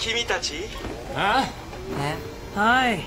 君たち？あ？え？はい。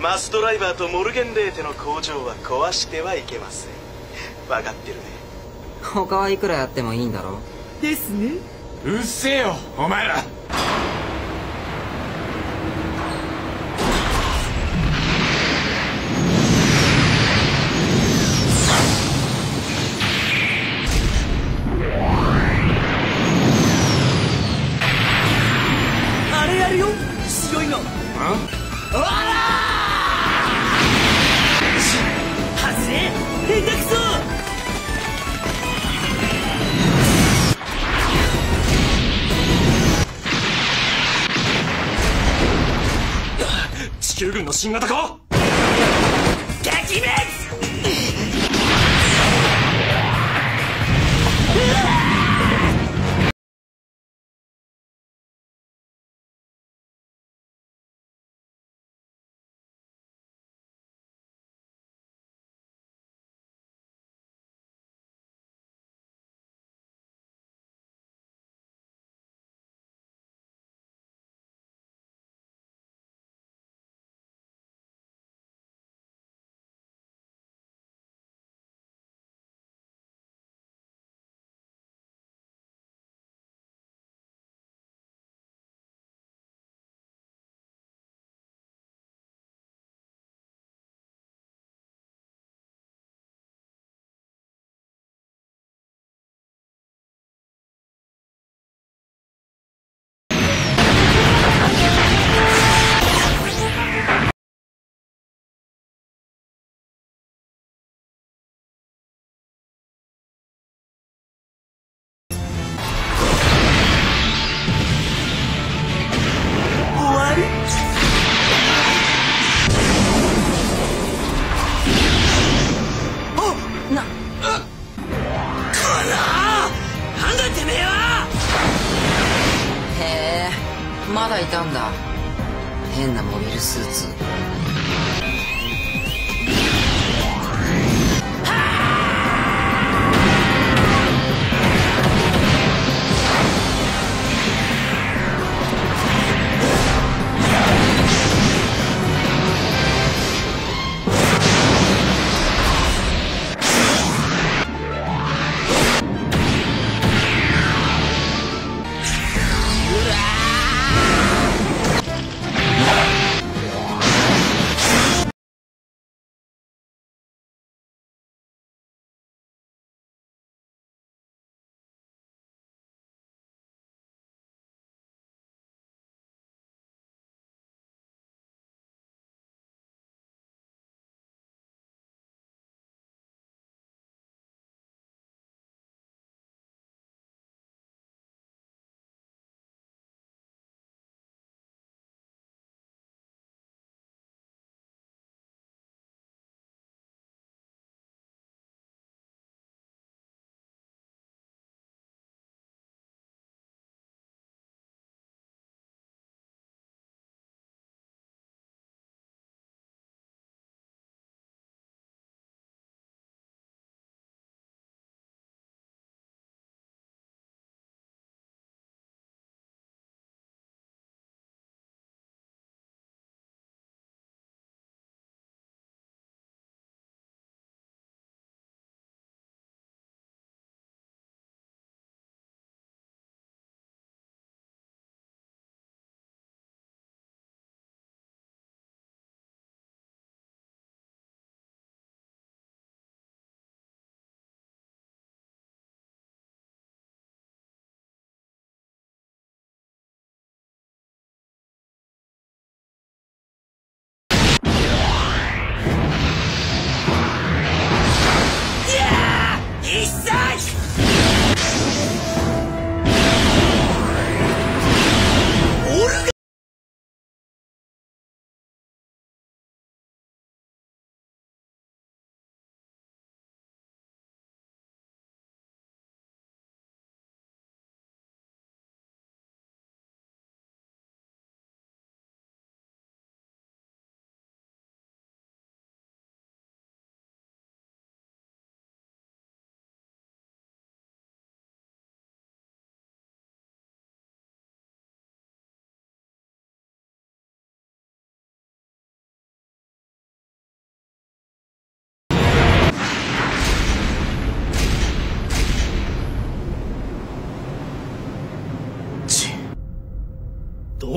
マスドライバーとモルゲンレーテの工場は壊してはいけません。分かってるね。他はいくらやってもいいんだろですね。うっせえよお前ら地球軍の新型か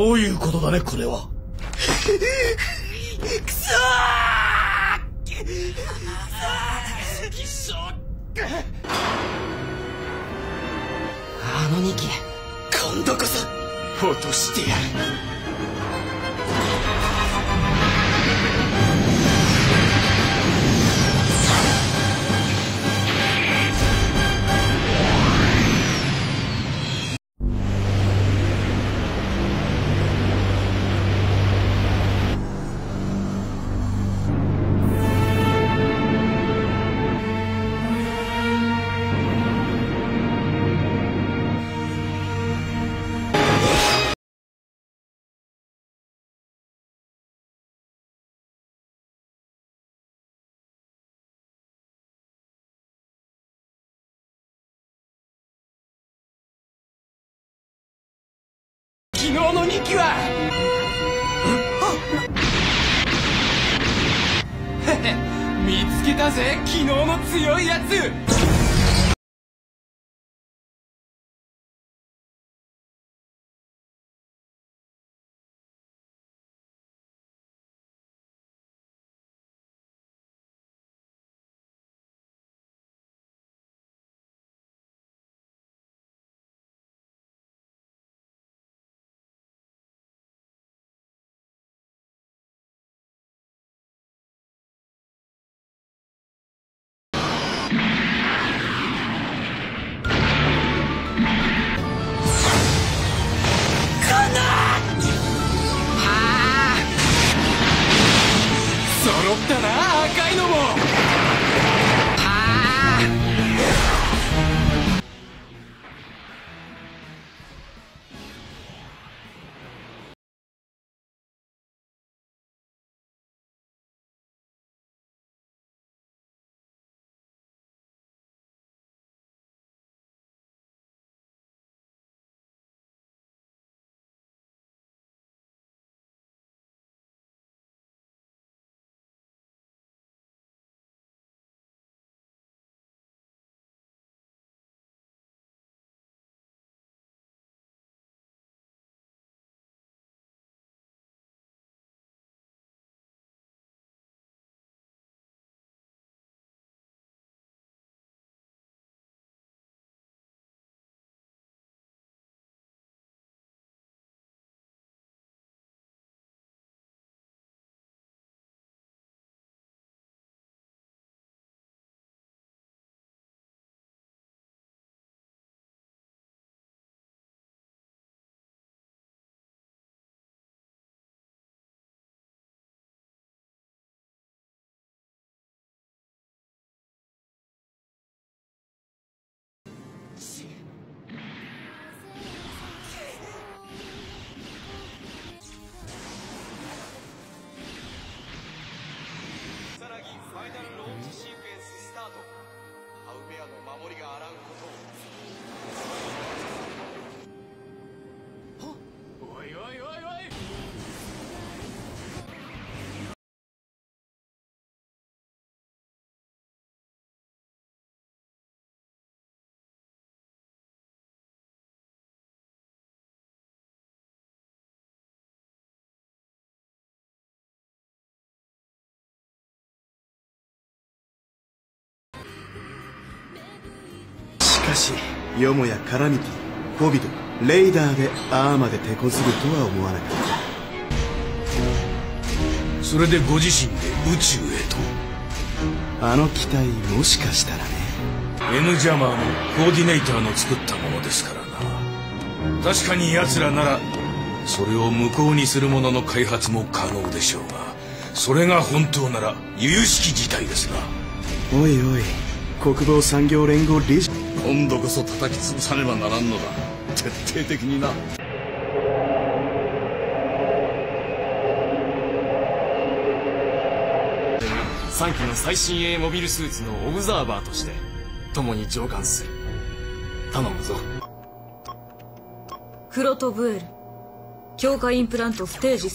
どういうことだねこれは。くそあの2機今度こそ落としてやる日の日記は見つけたぜ昨日の強いやつ。揃ったな。しよもやカラミティホビトレイダーでああまで手こずるとは思わなかっそれでご自身で宇宙へと。たあの機体もしかしたらね。M ジャマーのコーディネーターの作ったものですからな。確かに奴らならそれを無効にするものの開発も可能でしょうがそれが本当なら由々しき事態ですなおいおい国防産業連合理事今度こそ叩き潰さねばならんのだ。徹底的にな。3機の最新鋭モビルスーツのオブザーバーとして共に上艦する。頼むぞ。クロトブエル。強化インプラントステージ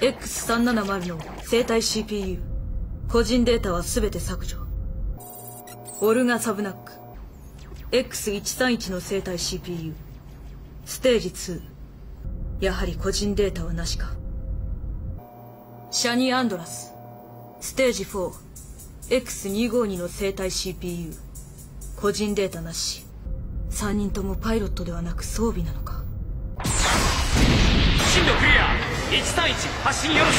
3X370 の生体 CPU 個人データは全て削除。オルガ・サブナック X131 の生体 CPU ステージやはり個人データはなしか。シャニ・アンドラス。ステージ 4X252 の生体 CPU 個人データなし。3人ともパイロットではなく装備なのか。進路クリア。131発進よろし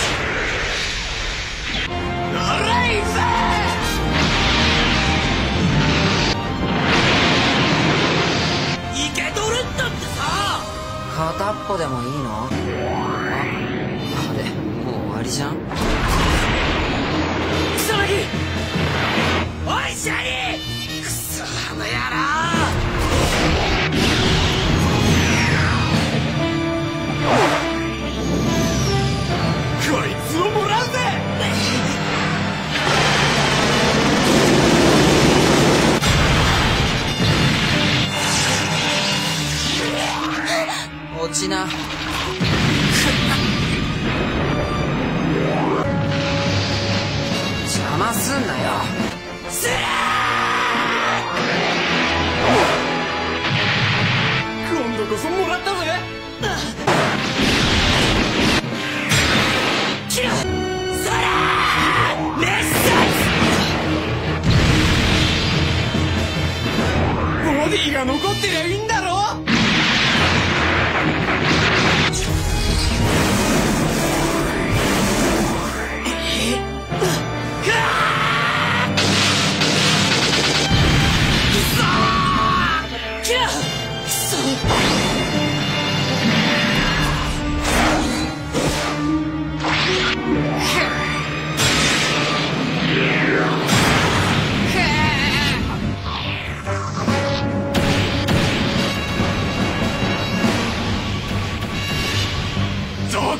生片っぽでもいいの？ああれもう終わりじゃん？草薙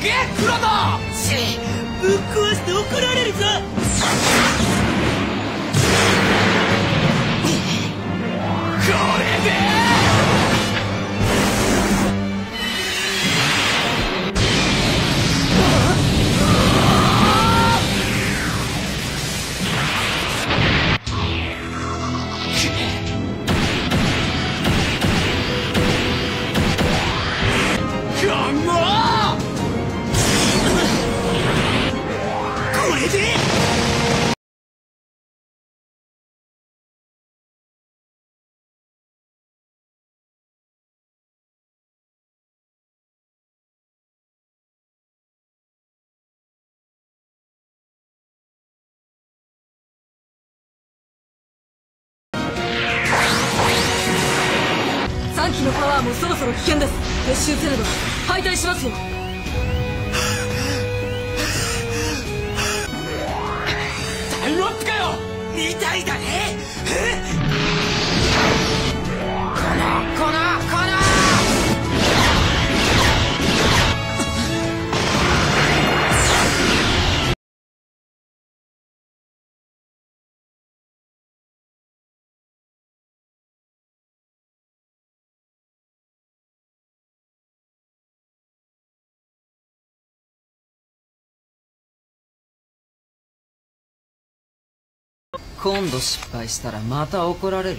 け黒田しぶっ壊して怒られるぞ!これで機のパワーもそろそろ危険です。撤収せねば敗退しますよ。タイムアップかよ。みたいだね。こ今度失敗したらまた怒られる？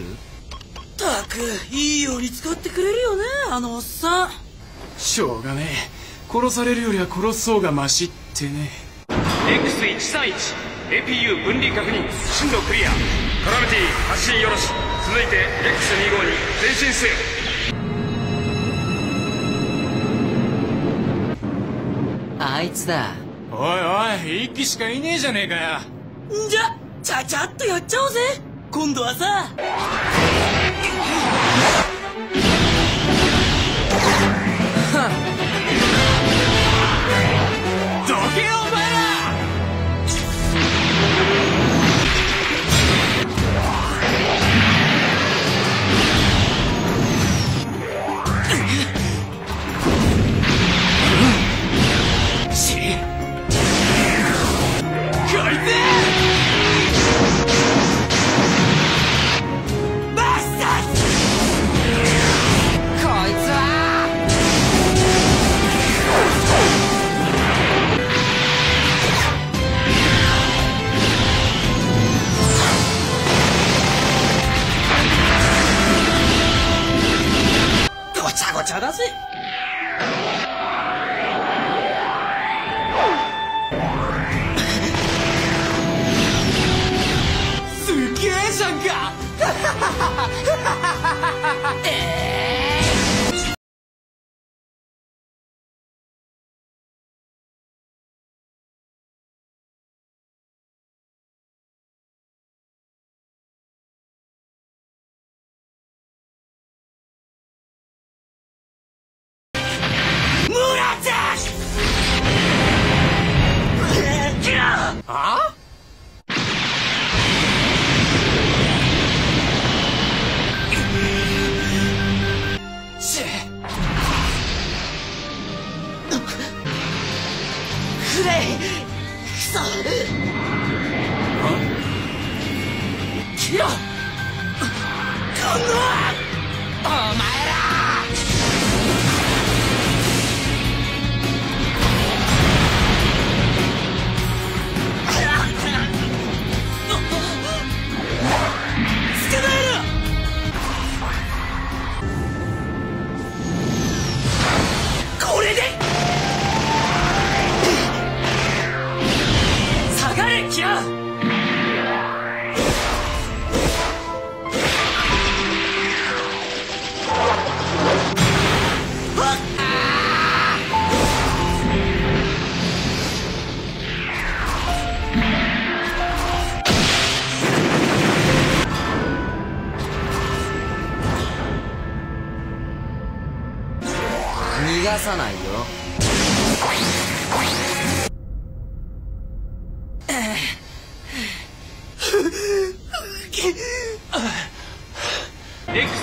たくいいように使ってくれるよねあのおっさん。しょうがねえ。殺されるよりは殺そうがマシってね。X131 APU 分離確認進路クリア。カラミティ発進よろし。続いて X25 に前進せよ。あいつだ。おいおい一機しかいねえじゃねえかよ。んじゃちゃちゃっとやっちゃおうぜ。今度はさ。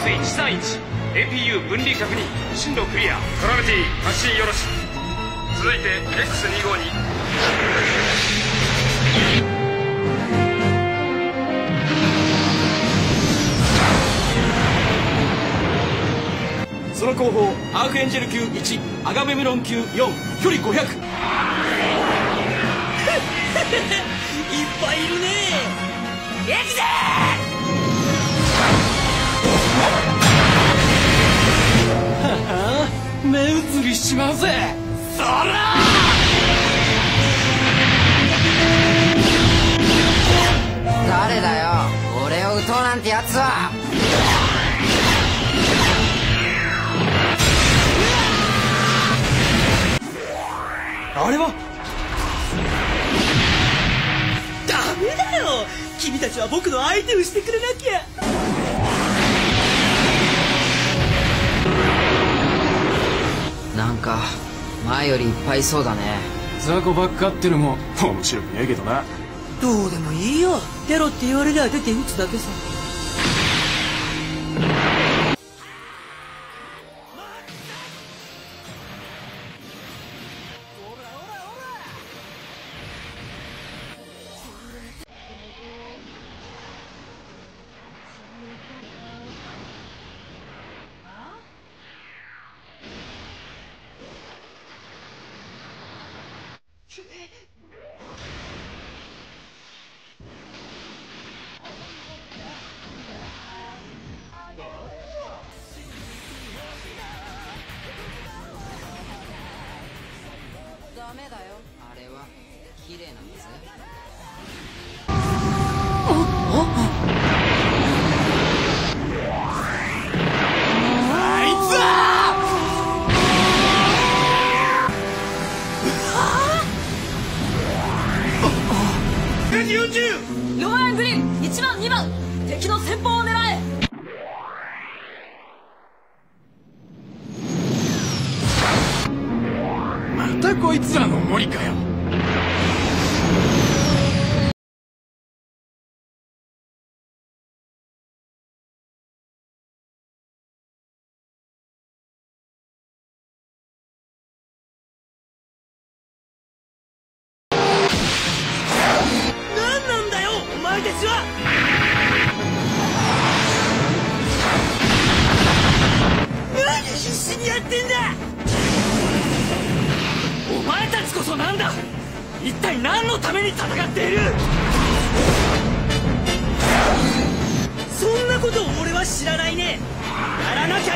X131 APU 分離確認。進路クリア。トラルティ発進よろし。続いて X25 にその後方アークエンジェル級1アガベメロン級4距離500 いっぱいいるね。行くぜ目移りしちまうぜそら！誰だよ。俺を撃とうなんてやつは。あれは？ダメだよ。君たちは僕の相手をしてくれなきゃなんか前よりいっぱいいそうだね。雑魚ばっかってるも面白くねえけどな。どうでもいいよ。テロって言われりゃ出て撃つだけさ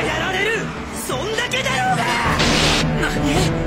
やられる。そんだけだろうが。何